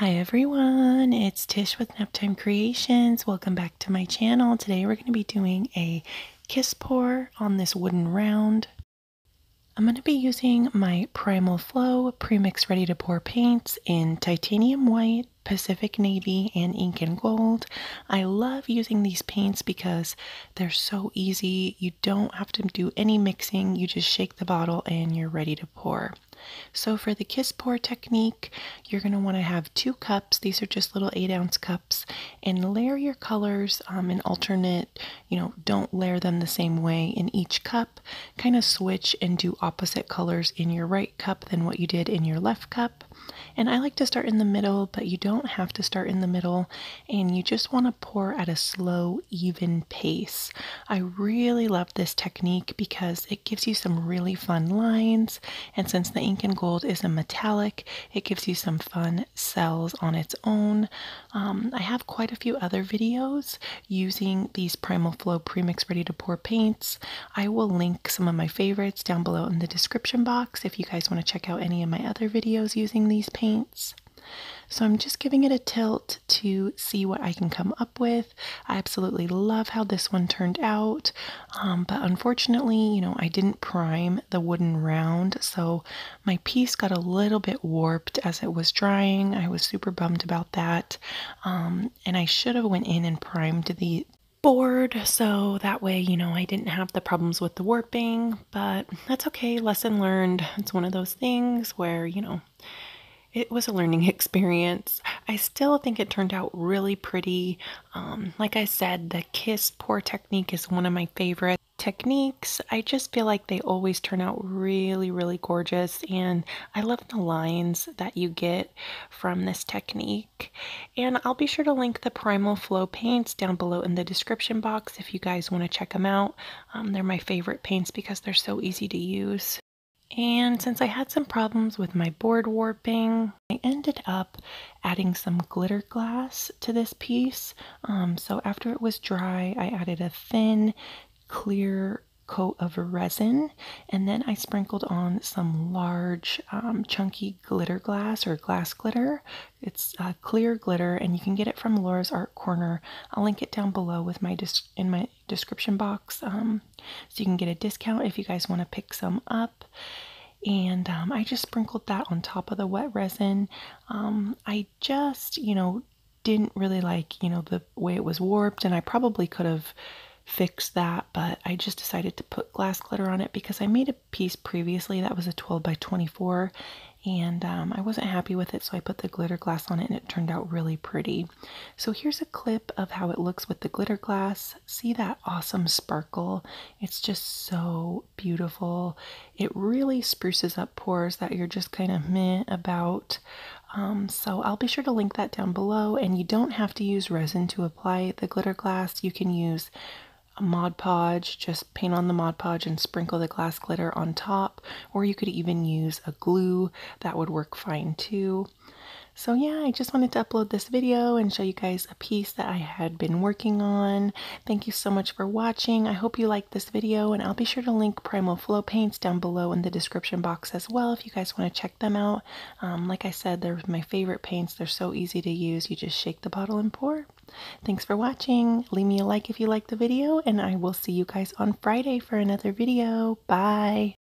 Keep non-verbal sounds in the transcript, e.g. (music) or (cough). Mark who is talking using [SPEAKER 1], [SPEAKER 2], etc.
[SPEAKER 1] Hi everyone, it's Tish with Naptime Creations. Welcome back to my channel. Today we're going to be doing a kiss pour on this wooden round. I'm going to be using my Primal Flow Premix Ready to Pour paints in titanium white, Pacific Navy, and Inca Gold. I love using these paints because they're so easy. You don't have to do any mixing. You just shake the bottle and you're ready to pour. So for the kiss pour technique, you're going to want to have two cups. These are just little eight ounce cups and layer your colors um, in alternate, you know, don't layer them the same way in each cup. Kind of switch and do opposite colors in your right cup than what you did in your left cup. And I like to start in the middle, but you don't have to start in the middle. And you just want to pour at a slow, even pace. I really love this technique because it gives you some really fun lines. And since the Inca Gold is a metallic, it gives you some fun cells on its own. Um, I have quite a few other videos using these Primal Flow Premix Ready to Pour paints. I will link some of my favorites down below in the description box if you guys want to check out any of my other videos using these these paints. So I'm just giving it a tilt to see what I can come up with. I absolutely love how this one turned out, um, but unfortunately, you know, I didn't prime the wooden round, so my piece got a little bit warped as it was drying. I was super bummed about that, um, and I should have went in and primed the board so that way you know I didn't have the problems with the warping but that's okay lesson learned it's one of those things where you know it was a learning (laughs) experience. I still think it turned out really pretty. Um, like I said, the kiss pour technique is one of my favorite techniques. I just feel like they always turn out really, really gorgeous, and I love the lines that you get from this technique. And I'll be sure to link the Primal Flow paints down below in the description box if you guys want to check them out. Um, they're my favorite paints because they're so easy to use. And since I had some problems with my board warping, I ended up adding some glitter glass to this piece. Um, so after it was dry, I added a thin, clear coat of resin and then I sprinkled on some large um, chunky glitter glass or glass glitter. It's uh, clear glitter and you can get it from Laura's Art Corner. I'll link it down below with my in my description box um, so you can get a discount if you guys want to pick some up and um, I just sprinkled that on top of the wet resin. Um, I just, you know, didn't really like, you know, the way it was warped, and I probably could have fix that, but I just decided to put glass glitter on it because I made a piece previously that was a 12 by 24 and um, I wasn't happy with it, so I put the glitter glass on it and it turned out really pretty. So here's a clip of how it looks with the glitter glass. See that awesome sparkle? It's just so beautiful. It really spruces up pours that you're just kind of meh about. Um, so I'll be sure to link that down below and you don't have to use resin to apply the glitter glass. You can use Mod Podge, just paint on the Mod Podge and sprinkle the glass glitter on top, or you could even use a glue, that would work fine too. So yeah, I just wanted to upload this video and show you guys a piece that I had been working on. Thank you so much for watching. I hope you liked this video and I'll be sure to link Primal Flow paints down below in the description box as well if you guys want to check them out. Um, like I said, they're my favorite paints. They're so easy to use. You just shake the bottle and pour. Thanks for watching. Leave me a like if you liked the video and I will see you guys on Friday for another video. Bye!